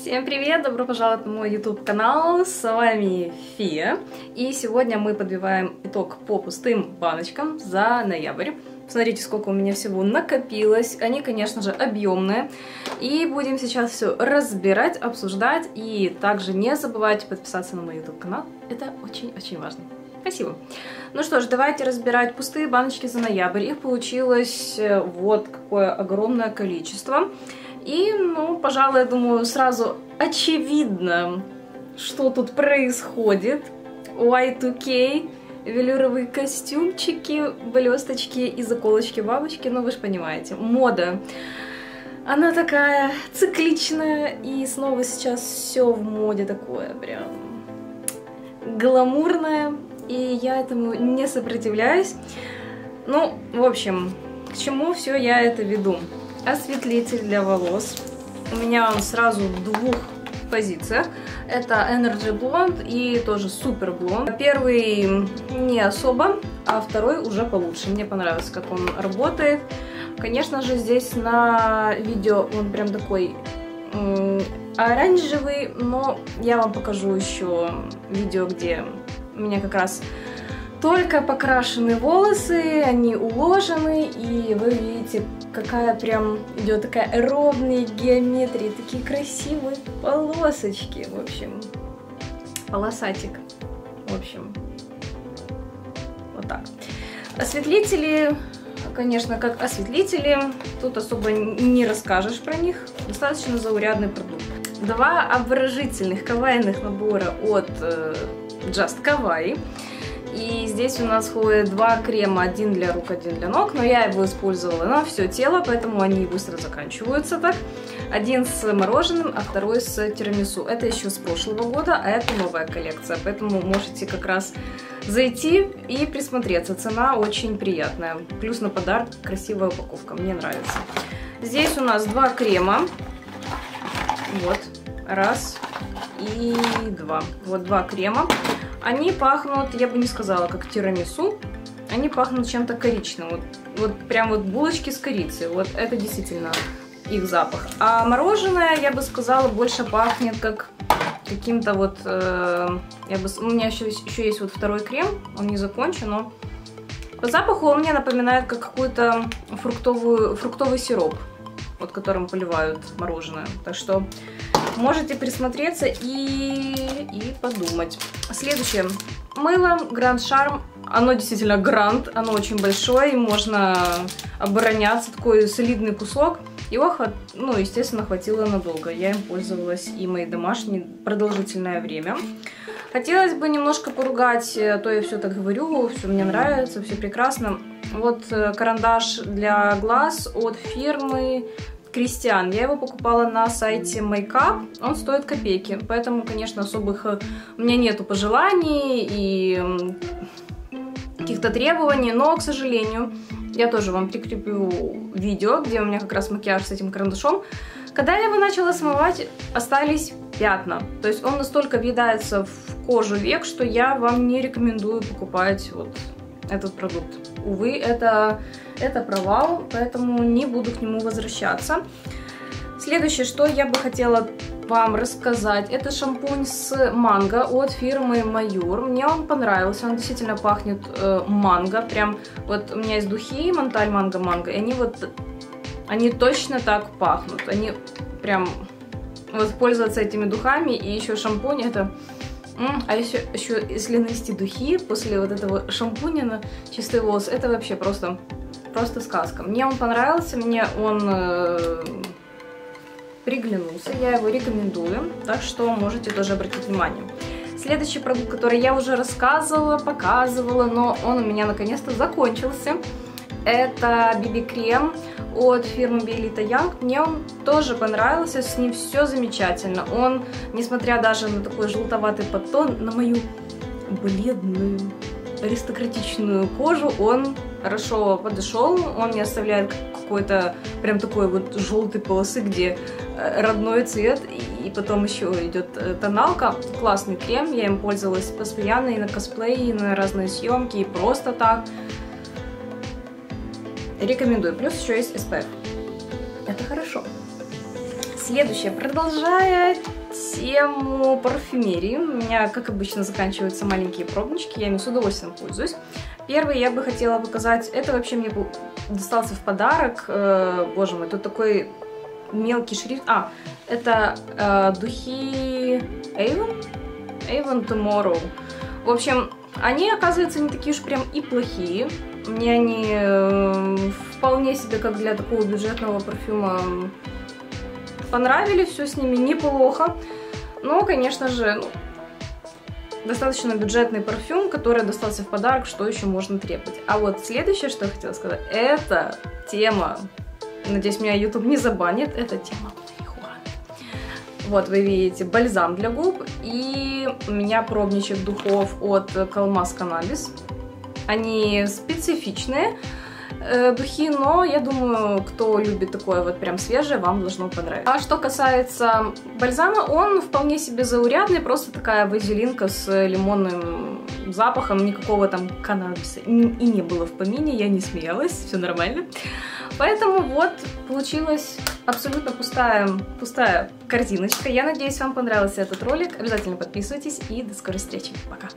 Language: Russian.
Всем привет! Добро пожаловать на мой YouTube канал. С вами Фия. И сегодня мы подбиваем итог по пустым баночкам за ноябрь. Смотрите, сколько у меня всего накопилось. Они, конечно же, объемные. И будем сейчас все разбирать, обсуждать. И также не забывайте подписаться на мой YouTube канал. Это очень-очень важно. Спасибо. Ну что ж, давайте разбирать пустые баночки за ноябрь. Их получилось э, вот какое огромное количество. И, ну, пожалуй, я думаю, сразу очевидно, что тут происходит. Y2K, велюровые костюмчики, блесточки и заколочки бабочки, ну вы же понимаете, мода. Она такая цикличная, и снова сейчас все в моде такое прям гламурное, и я этому не сопротивляюсь. Ну, в общем, к чему все я это веду? Осветлитель для волос. У меня он сразу в двух позициях. Это Energy Blonde и тоже Super Blonde. Первый не особо, а второй уже получше. Мне понравился, как он работает. Конечно же, здесь на видео он прям такой оранжевый, но я вам покажу еще видео, где у меня как раз только покрашены волосы, они уложены, и вы видите, какая прям идет такая ровная геометрия, такие красивые полосочки, в общем, полосатик, в общем, вот так. Осветлители, конечно, как осветлители, тут особо не расскажешь про них, достаточно заурядный продукт. Два обворожительных кавайных набора от э, Just Kawaii. И здесь у нас ходит два крема, один для рук, один для ног, но я его использовала на все тело, поэтому они быстро заканчиваются так. Один с мороженым, а второй с тирамису. Это еще с прошлого года, а это новая коллекция, поэтому можете как раз зайти и присмотреться. Цена очень приятная, плюс на подарок красивая упаковка, мне нравится. Здесь у нас два крема, вот, раз и два, вот два крема. Они пахнут, я бы не сказала, как тирамису. Они пахнут чем-то коричневым. Вот, вот прям вот булочки с корицей. Вот это действительно их запах. А мороженое, я бы сказала, больше пахнет как каким-то вот... Э, я бы, у меня еще, еще есть вот второй крем, он не закончен, но по запаху он мне напоминает как какой-то фруктовый, фруктовый сироп, вот которым поливают мороженое. Так что можете присмотреться и, и подумать. Следующее. Мыло Grand Charm. Оно действительно грант, оно очень большое, и можно обороняться, такой солидный кусок. Его, ну, естественно, хватило надолго. Я им пользовалась и мои домашние продолжительное время. Хотелось бы немножко поругать, а то я все так говорю, все мне нравится, все прекрасно. Вот э, карандаш для глаз от фирмы Кристиан. Я его покупала на сайте Makeup, он стоит копейки, поэтому, конечно, особых э, у меня нету пожеланий и каких-то требований, но, к сожалению, я тоже вам прикреплю видео, где у меня как раз макияж с этим карандашом. Когда я его начала смывать, остались пятна. То есть он настолько въедается в кожу век, что я вам не рекомендую покупать вот этот продукт. Увы, это, это провал, поэтому не буду к нему возвращаться. Следующее, что я бы хотела вам рассказать, это шампунь с манго от фирмы Маюр. Мне он понравился, он действительно пахнет э, манго, прям вот у меня есть духи Монталь Манго Манго, и они вот, они точно так пахнут, они прям, вот пользоваться этими духами и еще шампунь, это а еще, еще если нанести духи после вот этого шампуня на чистый волос, это вообще просто, просто сказка. Мне он понравился, мне он э, приглянулся, я его рекомендую, так что можете тоже обратить внимание. Следующий продукт, который я уже рассказывала, показывала, но он у меня наконец-то закончился. Это BB-крем от фирмы Белита Young. Мне он тоже понравился, с ним все замечательно. Он, несмотря даже на такой желтоватый подтон, на мою бледную аристократичную кожу, он хорошо подошел, он не оставляет какой-то прям такой вот желтой полосы, где э, родной цвет, и потом еще идет э, тоналка. Классный крем, я им пользовалась постоянно и на косплее, и на разные съемки, и просто так. Рекомендую. Плюс еще есть SPF. Это хорошо. Следующее. Продолжая тему парфюмерии. У меня, как обычно, заканчиваются маленькие пробнички. Я ими с удовольствием пользуюсь. Первый я бы хотела показать. Это вообще мне достался в подарок. Э, боже мой, тут такой мелкий шрифт. А, это э, духи Avon? Avon Tomorrow. В общем, они, оказывается, не такие уж прям и плохие. Мне они э, вполне себе, как для такого бюджетного парфюма, понравились. Все с ними неплохо. Но, конечно же, ну, достаточно бюджетный парфюм, который достался в подарок, что еще можно требовать. А вот следующее, что я хотела сказать, это тема, надеюсь, меня YouTube не забанит, это тема вот, вы видите, бальзам для губ и у меня пробничек духов от Kalmas Cannabis. Они специфичные э, духи, но я думаю, кто любит такое вот прям свежее, вам должно понравиться. А что касается бальзама, он вполне себе заурядный, просто такая вазелинка с лимонным запахом, никакого там каннабиса и не было в помине, я не смеялась, все нормально. Поэтому вот получилась абсолютно пустая, пустая корзиночка. Я надеюсь, вам понравился этот ролик. Обязательно подписывайтесь и до скорой встречи. Пока!